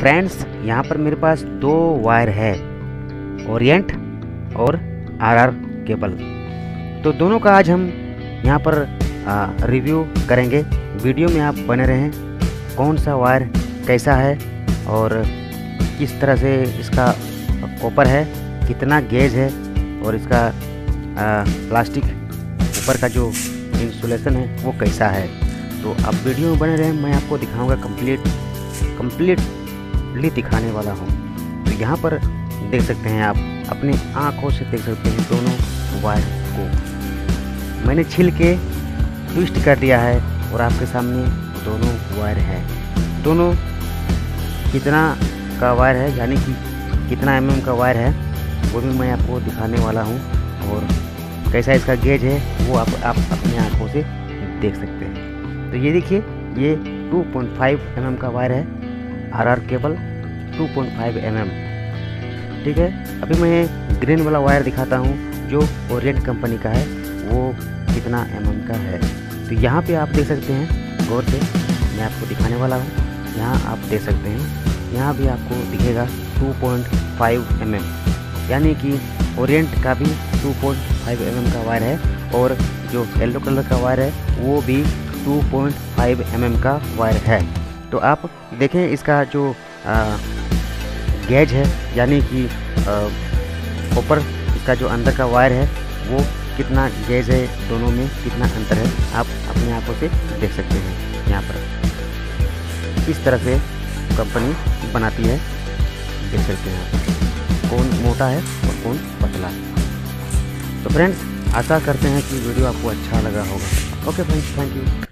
Friends यहाँ पर मेरे पास दो वायर है ओरिएंट और आरआर केबल। तो दोनों का आज हम यहाँ पर आ, रिव्यू करेंगे। वीडियो में आप बने रहें कौन सा वायर कैसा है और किस तरह से इसका कॉपर है कितना गेज है और इसका आ, प्लास्टिक ऊपर का जो इंसुलेशन है वो कैसा है। तो आप वीडियो में बने रहें मैं आपको दिखाऊँगा कंप्लीट कंप्लीटली दिखाने वाला हूँ। तो यहाँ पर देख सकते हैं आप, अपनी आँखों से देख सकते हैं दोनों वायर को। मैंने छिल के ट्विस्ट कर दिया है और आपके सामने दोनों वायर हैं। दोनों कितना का वायर है, यानी कि कितना एम का वायर है, वो भी मैं आपको दिखाने वाला हूँ। और कैसा इसका गेज है, वो आप आप अपनी आँखों से देख सकते हैं। तो ये देखिए, ये 2.5 mm का वायर है। आरआर केबल 2.5 mm ठीक है? अभी मैं ग्रीन वाला वायर दिखाता हूँ, जो ओरियंट कंपनी का है, वो कितना एम mm का है। तो यहाँ पे आप देख सकते हैं, गौर से, मैं आपको दिखाने वाला हूँ। यहाँ आप देख सकते हैं, यहाँ भी आपको दिखेगा 2.5 mm यानी कि ओरिएंट का भी 2.5 mm का वायर है, और जो येलो कलर का वायर है, वो भी 2.5 mm का वायर है। तो आप देखें इसका जो गेज है, यानी कि ऊपर इसका जो अंदर का वायर है, वो कितना गेज है दोनों में, कितना अंतर है, आप अपनी आँखों से देख सकते हैं, यहाँ पर। इस तरह से कंपनी बनाती है, देख सकते हैं आप। कौन मोटा है और कौन पतला है। तो फ्रेंड्स, आशा करते हैं कि वीडियो आपको अच्छा लगा होगा। Okay friends, thank you.